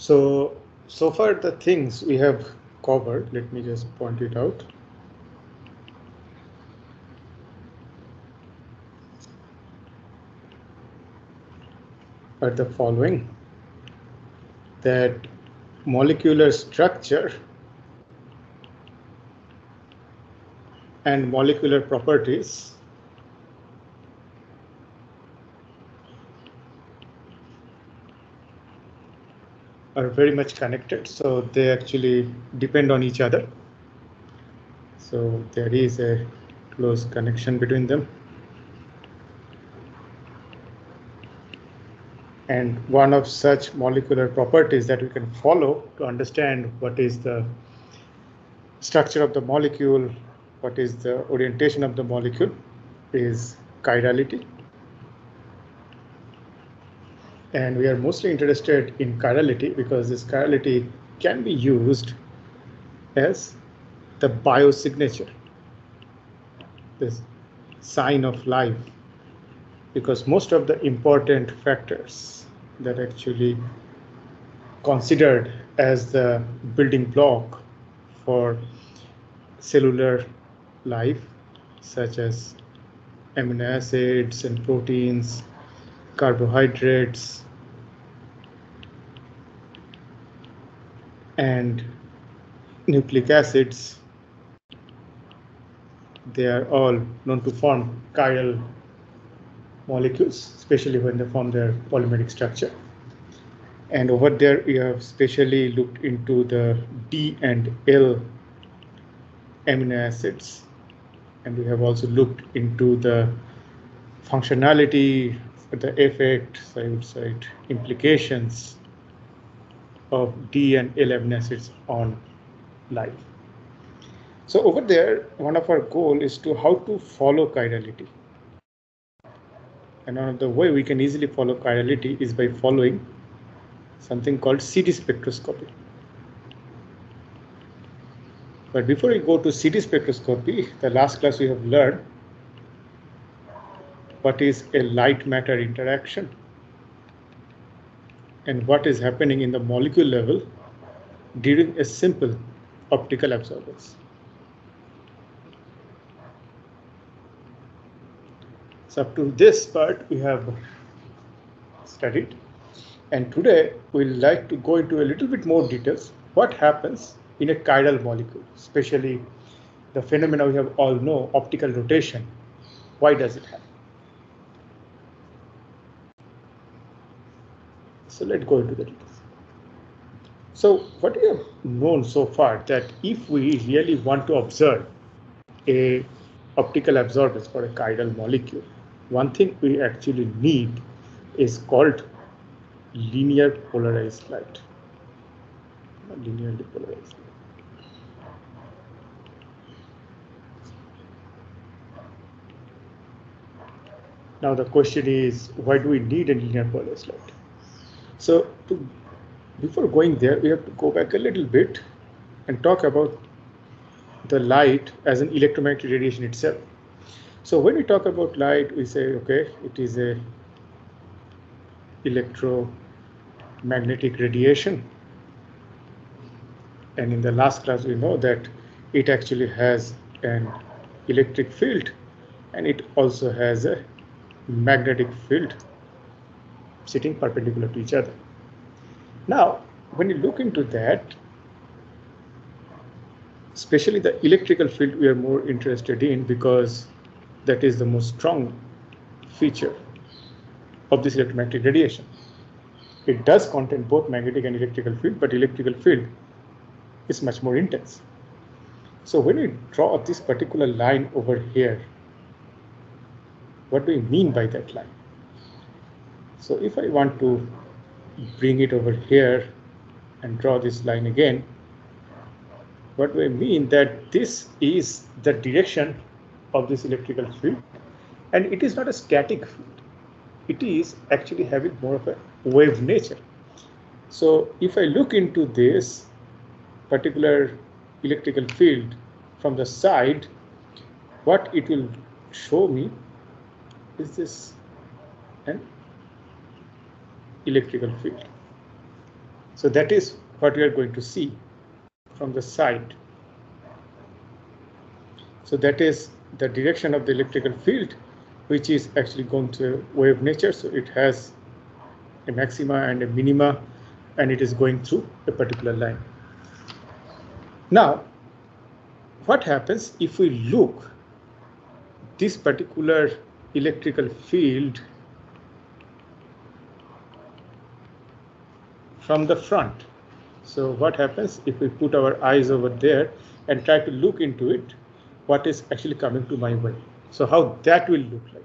So, so far the things we have covered, let me just point it out. Are the following that molecular structure and molecular properties are very much connected. So they actually depend on each other. So there is a close connection between them. And one of such molecular properties that we can follow to understand what is the structure of the molecule, what is the orientation of the molecule is chirality and we are mostly interested in chirality because this chirality can be used as the biosignature, this sign of life, because most of the important factors that actually considered as the building block for cellular life, such as amino acids and proteins, carbohydrates, and nucleic acids. They are all known to form chiral molecules, especially when they form their polymeric structure. And over there, we have specially looked into the D and L amino acids. And we have also looked into the functionality the effects, I would say, implications of D and L amino acids on life. So over there, one of our goal is to how to follow chirality. And one of the way we can easily follow chirality is by following something called CD spectroscopy. But before we go to CD spectroscopy, the last class we have learned what is a light matter interaction and what is happening in the molecule level during a simple optical absorbance. So up to this part we have studied and today we'd like to go into a little bit more details what happens in a chiral molecule, especially the phenomena we have all know optical rotation. Why does it happen? So let's go into the details. So what we have known so far that if we really want to observe a optical absorbance for a chiral molecule, one thing we actually need is called linear polarized light. Linearly polarized light. Now the question is, why do we need a linear polarized light? So to, before going there, we have to go back a little bit and talk about the light as an electromagnetic radiation itself. So when we talk about light, we say, okay, it is a electromagnetic radiation. And in the last class, we know that it actually has an electric field and it also has a magnetic field sitting perpendicular to each other. Now, when you look into that, especially the electrical field we are more interested in because that is the most strong feature of this electromagnetic radiation. It does contain both magnetic and electrical field, but electrical field is much more intense. So when we draw this particular line over here, what do we mean by that line? So if I want to bring it over here and draw this line again, what do I mean that this is the direction of this electrical field and it is not a static field. It is actually having more of a wave nature. So if I look into this particular electrical field from the side, what it will show me is this and electrical field. So that is what we are going to see from the side. So that is the direction of the electrical field, which is actually going to wave nature. So it has a maxima and a minima, and it is going through a particular line. Now, what happens if we look this particular electrical field from the front? So what happens if we put our eyes over there and try to look into it, what is actually coming to my way? So how that will look like.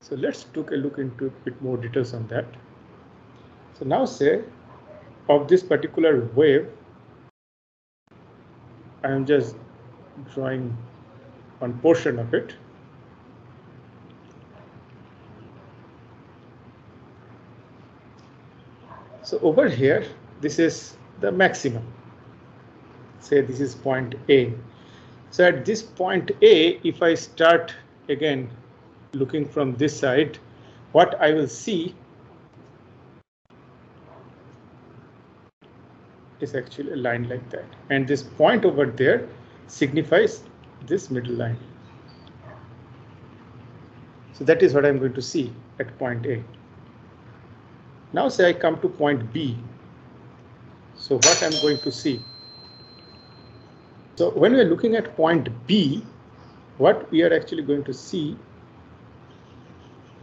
So let's take a look into a bit more details on that. So now say of this particular wave, I am just drawing one portion of it. So over here, this is the maximum. Say this is point A. So at this point A, if I start again looking from this side, what I will see is actually a line like that. And this point over there signifies this middle line. So that is what I'm going to see at point A. Now say I come to point B. So what I'm going to see. So when we're looking at point B, what we are actually going to see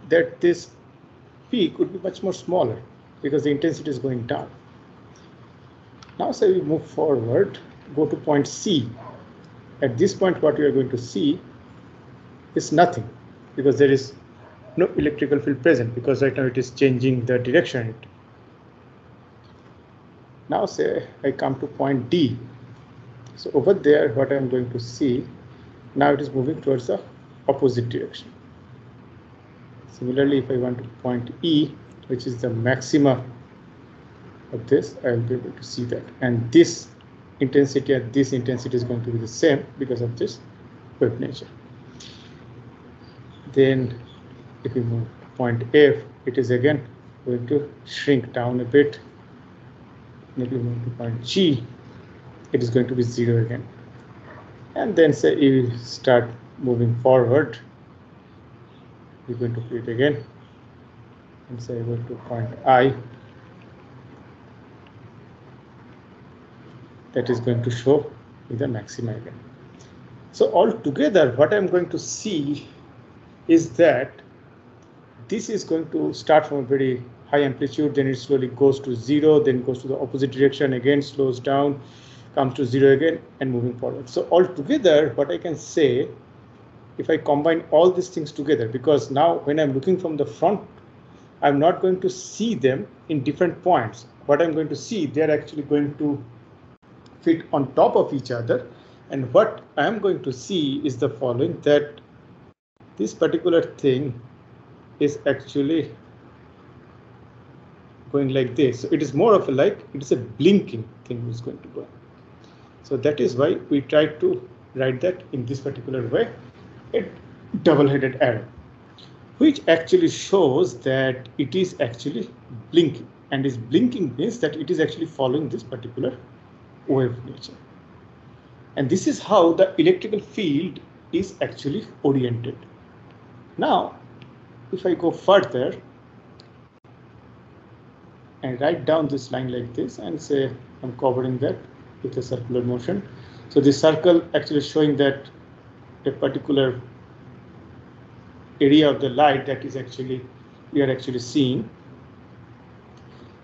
that this P could be much more smaller because the intensity is going down. Now say we move forward, go to point C. At this point, what we are going to see is nothing because there is no electrical field present because right now it is changing the direction. Now say I come to point D. So over there, what I'm going to see, now it is moving towards the opposite direction. Similarly, if I want to point E, which is the maxima of this, I'll be able to see that. And this intensity and this intensity is going to be the same because of this wave nature. Then if we move to point F, it is again going to shrink down a bit. Maybe move to point G, it is going to be zero again. And then say you start moving forward, you're going to create again and say go to point I, that is going to show with the maxima again. So altogether, what I'm going to see is that this is going to start from a very high amplitude, then it slowly goes to zero, then goes to the opposite direction, again slows down, comes to zero again, and moving forward. So altogether, what I can say, if I combine all these things together, because now when I'm looking from the front, I'm not going to see them in different points. What I'm going to see, they're actually going to fit on top of each other. And what I am going to see is the following that this particular thing is actually going like this. So it is more of a like it is a blinking thing is going to go. So that is why we try to write that in this particular way, a double-headed arrow, which actually shows that it is actually blinking and is blinking means that it is actually following this particular wave nature. And this is how the electrical field is actually oriented. Now, if I go further and write down this line like this and say I'm covering that with a circular motion. So this circle actually showing that a particular area of the light that is actually we are actually seeing.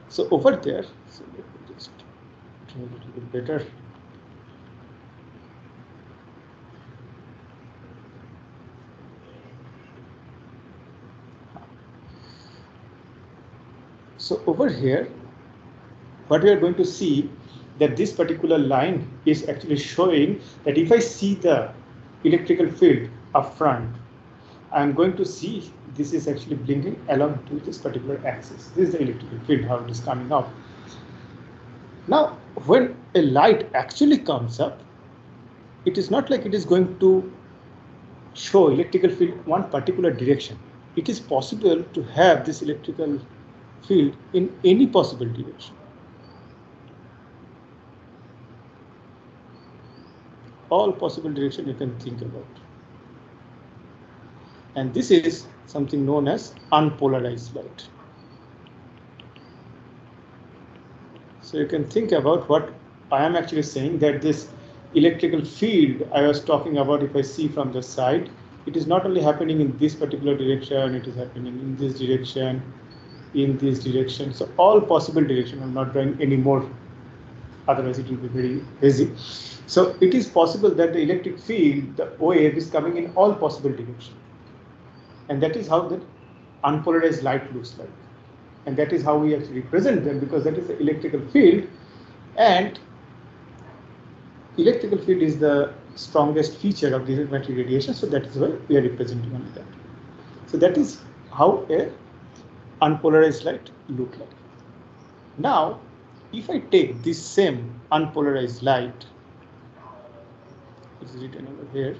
So over there, so let me just a little bit better. So over here, what we are going to see that this particular line is actually showing that if I see the electrical field up front, I'm going to see this is actually blinking along to this particular axis. This is the electrical field, how it is coming up. Now, when a light actually comes up, it is not like it is going to show electrical field one particular direction. It is possible to have this electrical field in any possible direction. All possible direction you can think about. And this is something known as unpolarized light. So you can think about what I am actually saying that this electrical field I was talking about if I see from the side, it is not only happening in this particular direction, it is happening in this direction, in this direction. So all possible direction, I'm not drawing any more, otherwise it will be very busy. So it is possible that the electric field, the wave is coming in all possible directions. And that is how the unpolarized light looks like. And that is how we actually represent them because that is the electrical field. And electrical field is the strongest feature of the electromagnetic radiation. So that is why we are representing only that. So that is how a unpolarized light look like. Now, if I take this same unpolarized light, it's written over here,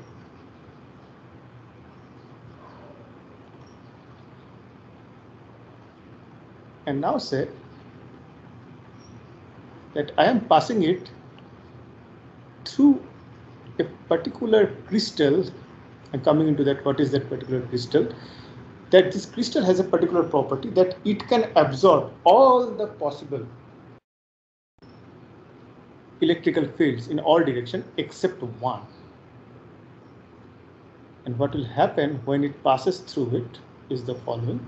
and now say that I am passing it through a particular crystal. And coming into that what is that particular crystal that this crystal has a particular property that it can absorb all the possible electrical fields in all direction except one. And what will happen when it passes through it is the following.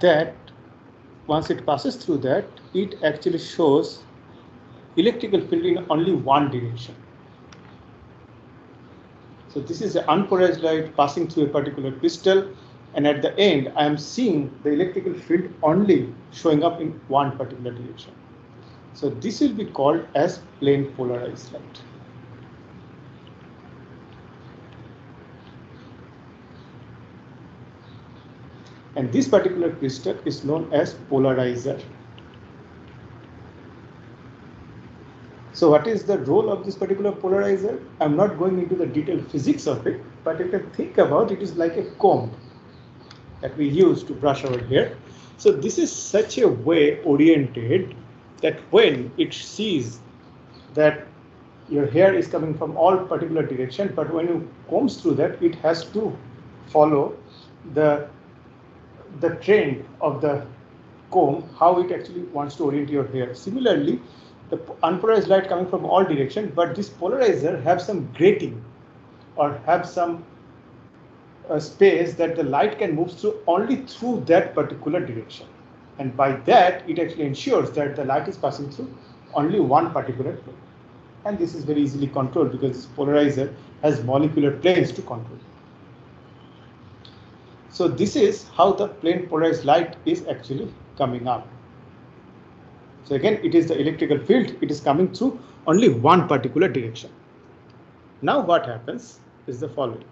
That once it passes through that, it actually shows electrical field in only one direction. So this is an unpolarized light passing through a particular crystal and at the end I am seeing the electrical field only showing up in one particular direction. So this will be called as plane polarized light. And this particular crystal is known as polarizer. So what is the role of this particular polarizer? I'm not going into the detailed physics of it, but if you think about it, it is like a comb that we use to brush our hair. So this is such a way oriented that when it sees that your hair is coming from all particular direction, but when you combs through that, it has to follow the the trend of the comb, how it actually wants to orient your hair. Similarly, the unpolarized light coming from all direction, but this polarizer have some grating or have some uh, space that the light can move through only through that particular direction. And by that, it actually ensures that the light is passing through only one particular plane. And this is very easily controlled because this polarizer has molecular planes to control. So this is how the plane polarized light is actually coming up. So again, it is the electrical field. It is coming through only one particular direction. Now what happens is the following.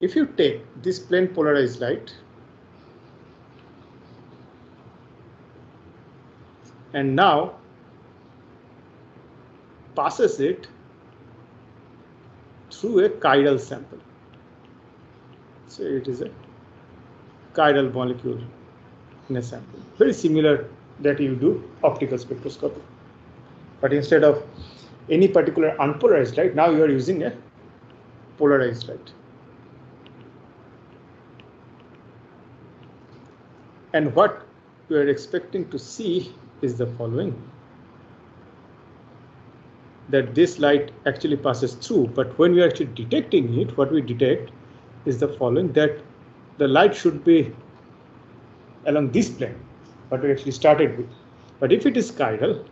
If you take this plane polarized light and now passes it through a chiral sample. So it is a chiral molecule in a sample. Very similar that you do optical spectroscopy. But instead of any particular unpolarized light, now you are using a polarized light. And what we are expecting to see is the following. That this light actually passes through, but when we are actually detecting it, what we detect is the following, that the light should be along this plane what we actually started with. But if it is chiral,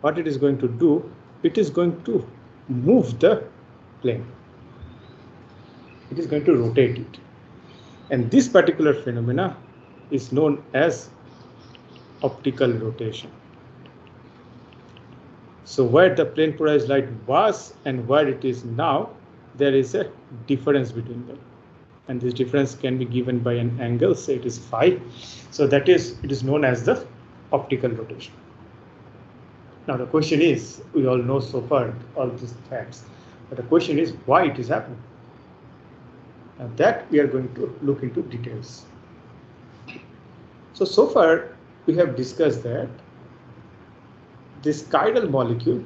what it is going to do, it is going to move the plane. It is going to rotate it. And this particular phenomena is known as optical rotation. So where the plane polarized light was and where it is now, there is a difference between them and this difference can be given by an angle say it is phi. So that is it is known as the optical rotation. Now the question is we all know so far all these facts but the question is why it is happening? Now that we are going to look into details. So, so far we have discussed that this chiral molecule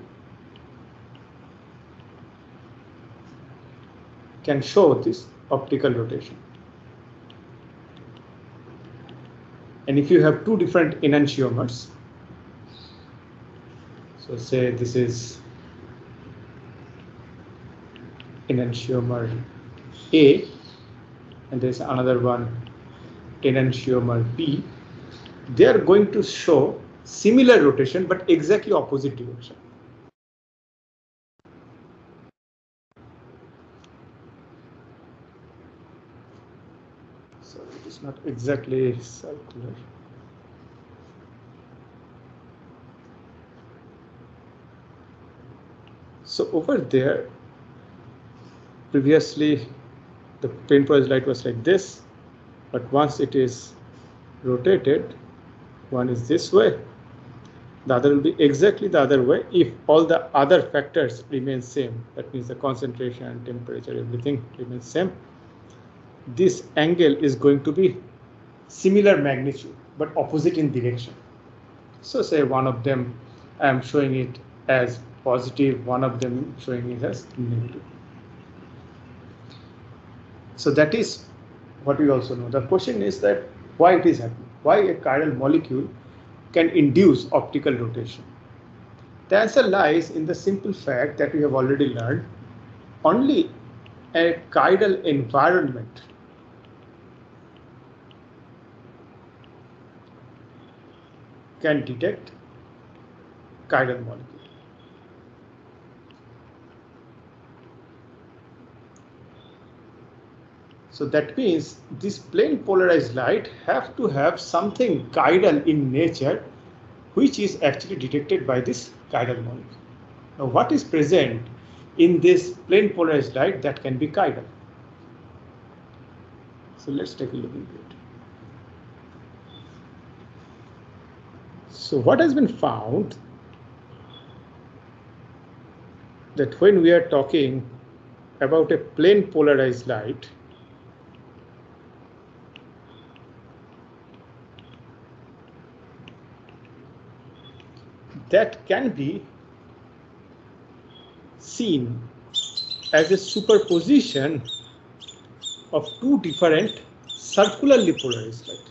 can show this optical rotation. And if you have two different enantiomers, so say this is enantiomer A, and there's another one enantiomer B, they are going to show similar rotation but exactly opposite direction. So it is not exactly circular. So over there, previously the polarized light was like this, but once it is rotated, one is this way, the other will be exactly the other way if all the other factors remain same. That means the concentration, temperature, everything remains same. This angle is going to be similar magnitude, but opposite in direction. So say one of them, I am showing it as positive, one of them showing it as negative. So that is what we also know. The question is that why it is happening? Why a chiral molecule can induce optical rotation? The answer lies in the simple fact that we have already learned only a chiral environment can detect chiral molecule. So that means this plane polarized light have to have something chiral in nature, which is actually detected by this chiral molecule. Now what is present in this plane polarized light that can be chiral? So let's take a look into it. So what has been found that when we are talking about a plane polarized light, that can be seen as a superposition of two different circularly polarized light.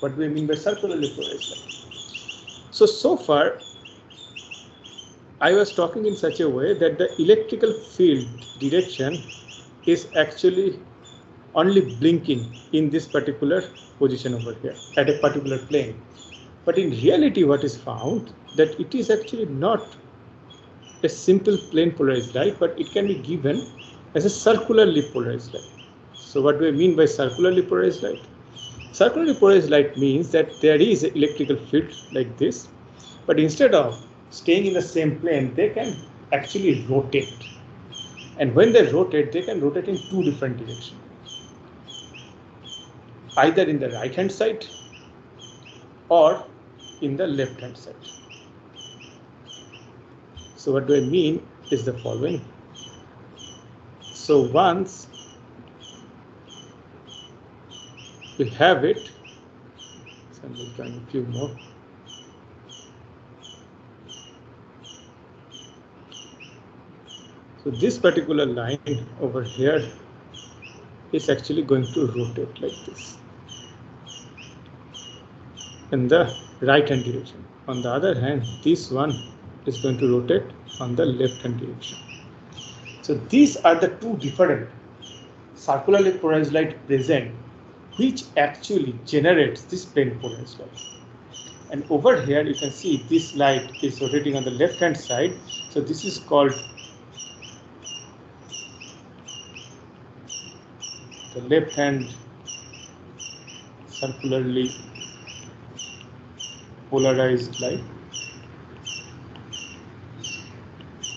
What do we mean by circularly polarized light? So, so far, I was talking in such a way that the electrical field direction is actually only blinking in this particular position over here at a particular plane. But in reality, what is found that it is actually not a simple plane polarized light, but it can be given as a circularly polarized light. So what do I mean by circularly polarized light? Circularly polarized light means that there is electrical field like this, but instead of staying in the same plane, they can actually rotate. And when they rotate, they can rotate in two different directions. Either in the right hand side or in the left hand side. So what do I mean is the following. So once we have it, so I'm just trying a few more. So this particular line over here is actually going to rotate like this in the right hand direction. On the other hand, this one is going to rotate on the left hand direction. So these are the two different circularly polarized light present which actually generates this plane polarized light. And over here you can see this light is rotating on the left hand side. So this is called the left hand circularly polarized light.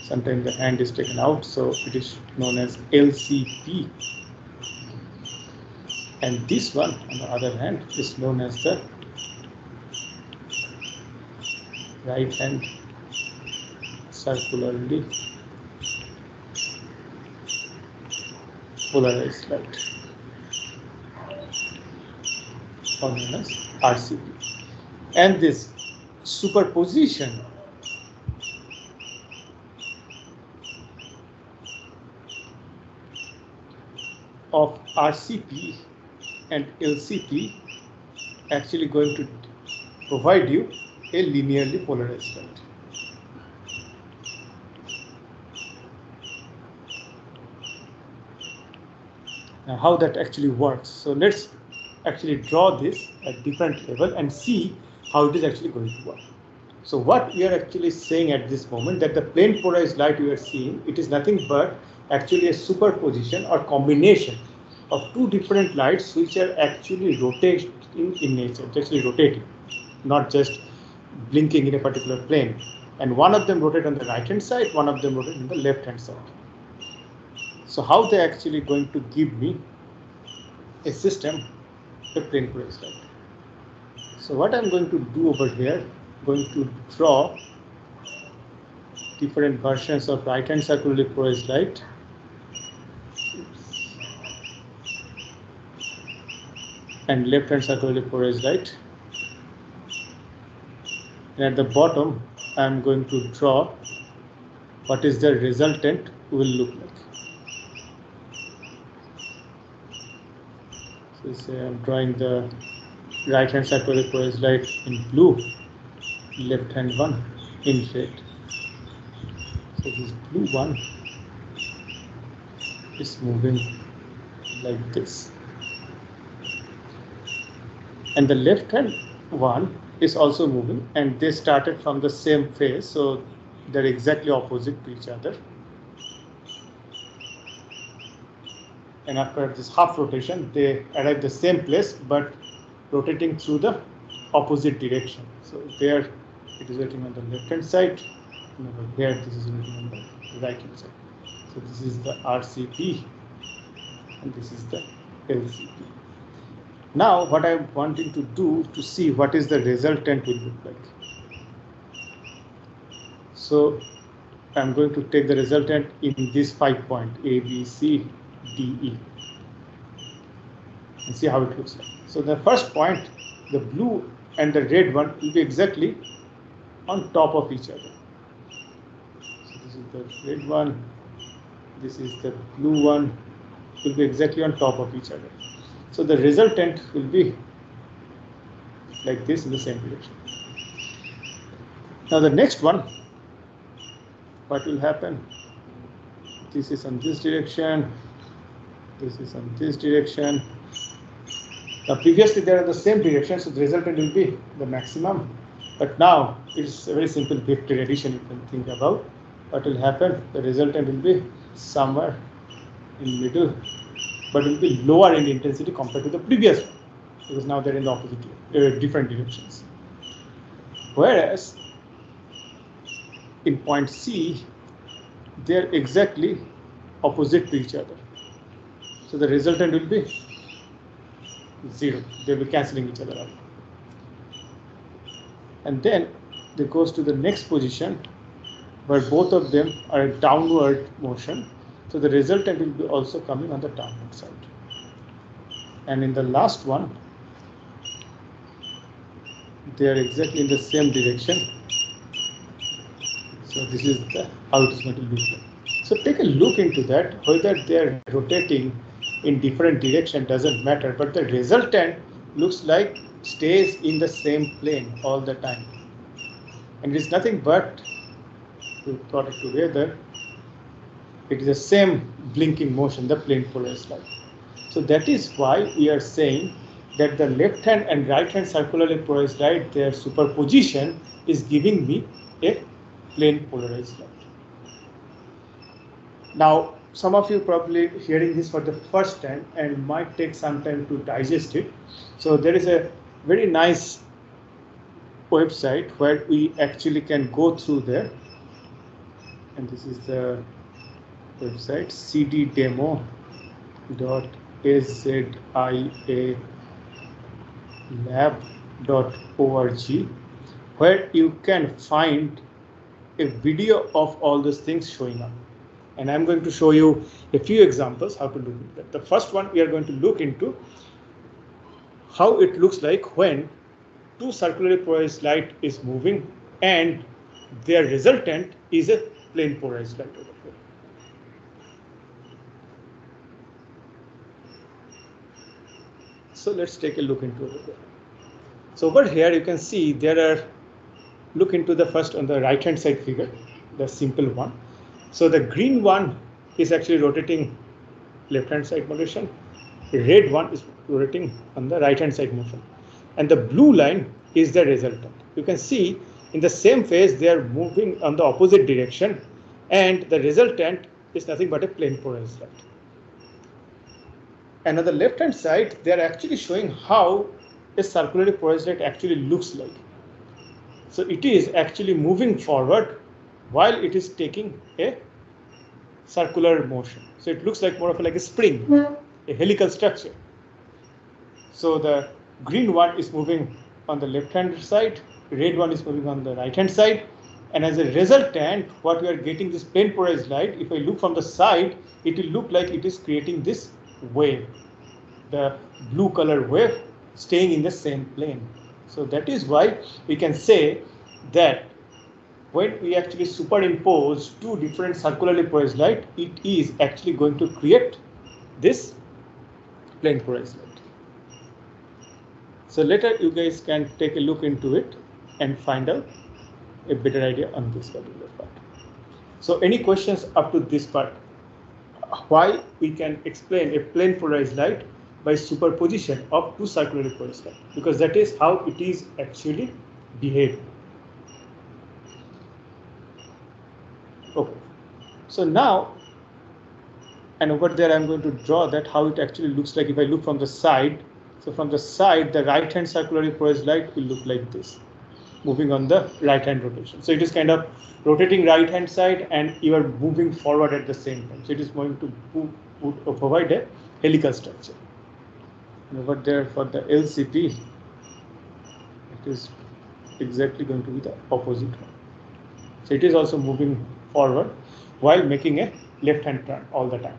Sometimes the hand is taken out, so it is known as LCP. And this one, on the other hand, is known as the right hand circularly polarized light. or known as RCP. And this superposition of RCP and LCP actually going to provide you a linearly polarized light. Now how that actually works. So let's actually draw this at different level and see how it is actually going to work. So what we are actually saying at this moment that the plane polarized light we are seeing, it is nothing but actually a superposition or combination of two different lights which are actually rotating in nature, actually rotating, not just blinking in a particular plane. And one of them rotate on the right hand side, one of them rotate on the left hand side. So how they actually going to give me a system, a plane polarized light. So what I'm going to do over here, going to draw different versions of right hand circularly polarized light. And left hand circularly polarized light. And at the bottom, I'm going to draw what is the resultant will look like. So say I'm drawing the right hand side polarized light in blue, left hand one in red. So this blue one is moving like this. And the left hand one is also moving and they started from the same phase. So they're exactly opposite to each other. and after this half rotation they arrive the same place but rotating through the opposite direction so there it is rotating on the left hand side and over here this is rotating on the right hand side so this is the RCP and this is the LCP now what I'm wanting to do to see what is the resultant will look like so I'm going to take the resultant in this five point A, B, C, D, E and see how it looks like. So the first point, the blue and the red one will be exactly on top of each other. So this is the red one, this is the blue one, will be exactly on top of each other. So the resultant will be like this in the same direction. Now the next one, what will happen? This is in this direction, this is in this direction. Now previously they are in the same direction, so the resultant will be the maximum. But now it's a very simple vector addition you can think about. What will happen? The resultant will be somewhere in middle, but it will be lower in intensity compared to the previous one, because now they're in the opposite, uh, different directions. Whereas in point C, they're exactly opposite to each other. So the resultant will be zero. They'll be cancelling each other out. And then they goes to the next position where both of them are in downward motion. So the resultant will be also coming on the downward side. And in the last one, they are exactly in the same direction. So this is the, how it is going to look. So take a look into that, whether they are rotating in different direction doesn't matter, but the resultant looks like stays in the same plane all the time. And it is nothing but, we got it together, it is the same blinking motion, the plane polarized light. So that is why we are saying that the left hand and right hand circularly polarized light, their superposition is giving me a plane polarized light. Now, some of you probably hearing this for the first time and might take some time to digest it. So there is a very nice website where we actually can go through there. And this is the website cddemo.azialab.org where you can find a video of all these things showing up. And I'm going to show you a few examples how to do that. The first one we are going to look into how it looks like when two circularly polarized light is moving and their resultant is a plane polarized light over here. So let's take a look into it. So over here you can see there are, look into the first on the right hand side figure, the simple one. So the green one is actually rotating left hand side motion. The red one is rotating on the right hand side motion. And the blue line is the resultant. You can see in the same phase they are moving on the opposite direction and the resultant is nothing but a plane polarized light. And on the left hand side they are actually showing how a circularly polarized light actually looks like. So it is actually moving forward while it is taking a circular motion. So it looks like more of like a spring, a helical structure. So the green one is moving on the left hand side, red one is moving on the right hand side. And as a resultant, what we are getting this plane polarized light, if I look from the side, it will look like it is creating this wave, the blue color wave staying in the same plane. So that is why we can say that when we actually superimpose two different circularly polarized light, it is actually going to create this plane polarized light. So later you guys can take a look into it and find out a better idea on this particular part. So any questions up to this part? Why we can explain a plane polarized light by superposition of two circularly polarized light? Because that is how it is actually behaving. Okay. So now, and over there I'm going to draw that how it actually looks like if I look from the side so from the side, the right hand circularly polarized light will look like this, moving on the right hand rotation. So it is kind of rotating right hand side and you are moving forward at the same time. So it is going to uh, provide a helical structure. Over there for the LCP, it is exactly going to be the opposite one. So it is also moving forward while making a left hand turn all the time.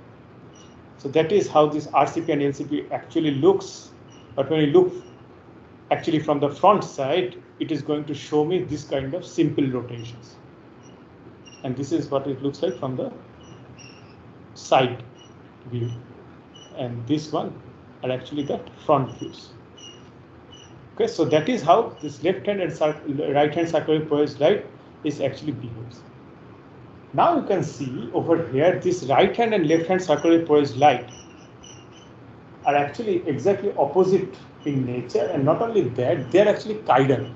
So that is how this RCP and LCP actually looks but when you look actually from the front side, it is going to show me this kind of simple rotations. And this is what it looks like from the side view. And this one are actually the front views. Okay, so that is how this left hand and right hand circular polarized light is actually behaves. Now you can see over here this right hand and left hand circular polarized light are actually exactly opposite in nature and not only that they're actually chiral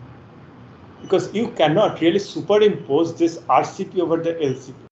because you cannot really superimpose this RCP over the LCP